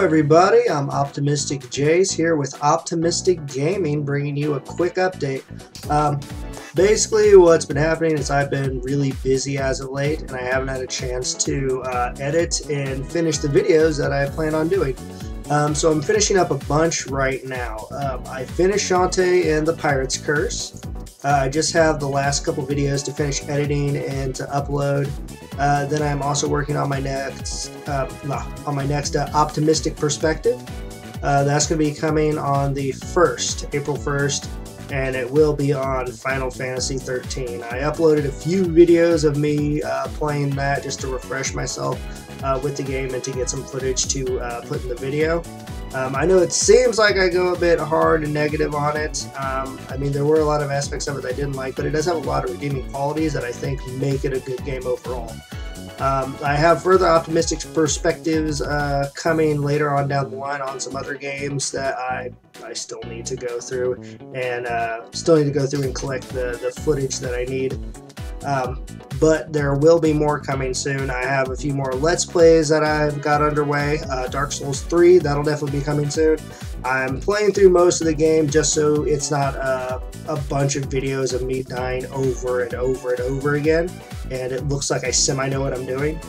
everybody. I'm Optimistic Jace here with Optimistic Gaming, bringing you a quick update. Um, basically, what's been happening is I've been really busy as of late, and I haven't had a chance to uh, edit and finish the videos that I plan on doing. Um, so I'm finishing up a bunch right now. Um, I finished Shantae and the Pirate's Curse. Uh, I just have the last couple videos to finish editing and to upload. Uh, then I'm also working on my next uh, on my next uh, optimistic perspective. Uh, that's going to be coming on the first, April 1st, and it will be on Final Fantasy 13. I uploaded a few videos of me uh, playing that just to refresh myself with the game and to get some footage to put in the video. Um, I know it seems like I go a bit hard and negative on it. Um, I mean, there were a lot of aspects of it I didn't like, but it does have a lot of redeeming qualities that I think make it a good game overall. Um, I have further optimistic perspectives uh, coming later on down the line on some other games that I I still need to go through and uh, still need to go through and collect the, the footage that I need. Um, but there will be more coming soon. I have a few more Let's Plays that I've got underway. Uh, Dark Souls 3, that'll definitely be coming soon. I'm playing through most of the game just so it's not uh, a bunch of videos of me dying over and over and over again, and it looks like I semi know what I'm doing.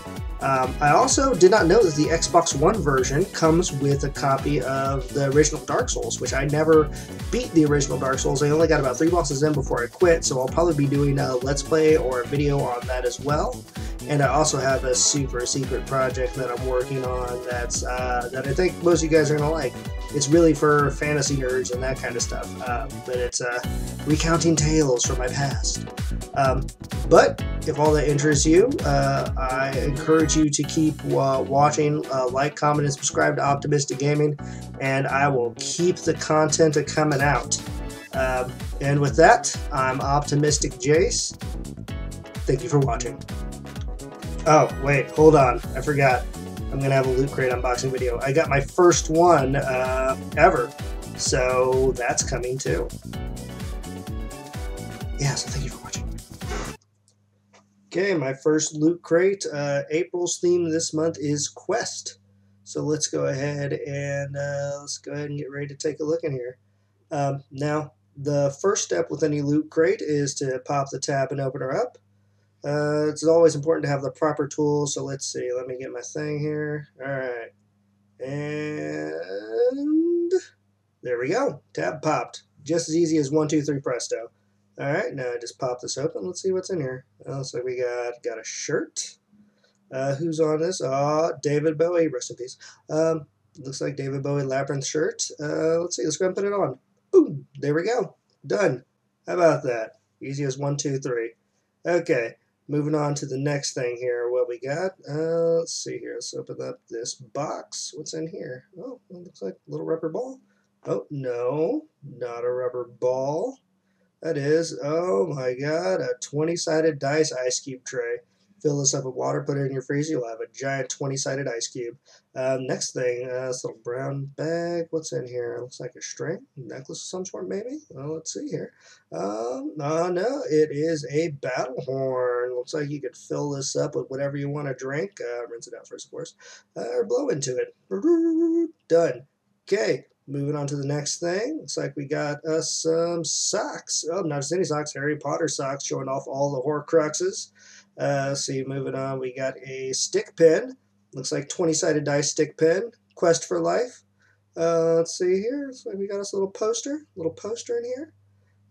Um, I also did not know that the Xbox One version comes with a copy of the original Dark Souls, which I never beat the original Dark Souls. I only got about three bosses in before I quit, so I'll probably be doing a Let's Play or a video on that as well. And I also have a super secret project that I'm working on that's uh, that I think most of you guys are gonna like. It's really for fantasy nerds and that kind of stuff, uh, but it's uh, recounting tales from my past. Um, but if all that interests you, uh, I encourage you to keep watching, uh, like, comment, and subscribe to Optimistic Gaming, and I will keep the content coming out. Um, and with that, I'm Optimistic Jace. Thank you for watching. Oh, wait, hold on. I forgot. I'm going to have a Loot Crate unboxing video. I got my first one uh, ever, so that's coming too. Yeah, so thank you for watching. Okay, my first Loot Crate. Uh, April's theme this month is Quest. So let's go ahead and uh, let's go ahead and get ready to take a look in here. Um, now, the first step with any Loot Crate is to pop the tab and open her up. Uh, it's always important to have the proper tools, so let's see. Let me get my thing here. All right. And there we go. Tab popped. Just as easy as one, two, three, presto. All right, now I just pop this open. Let's see what's in here. Looks like we got got a shirt. Uh, who's on this? Ah, David Bowie. Rest in peace. Um, looks like David Bowie Labyrinth shirt. Uh, let's see. Let's go and put it on. Boom. There we go. Done. How about that? Easy as one, two, three. Okay. Moving on to the next thing here, what we got? Uh, let's see here. Let's open up this box. What's in here? Oh, it looks like a little rubber ball. Oh, no, not a rubber ball. That is, oh my god, a 20-sided dice ice cube tray. Fill this up with water, put it in your freezer, you'll have a giant 20-sided ice cube. Um, next thing, uh, this little brown bag. What's in here? Looks like a string, necklace of some sort, maybe. Well, let's see here. Um, no, no, it is a battle horn. Looks like you could fill this up with whatever you want to drink. Uh, rinse it out first, of course, uh, or blow into it. Done. Okay. Moving on to the next thing. Looks like we got us some socks. Oh, not just any socks, Harry Potter socks, showing off all the Horcruxes. Uh, see, moving on, we got a stick pin. Looks like 20-sided dice stick pin. Quest for Life. Uh, let's see here. We got us a little poster. Little poster in here.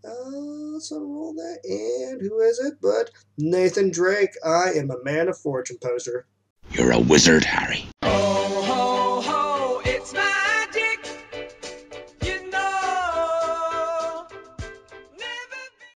Uh, let's unroll that. And who is it but Nathan Drake? I am a man of fortune poster. You're a wizard, Harry.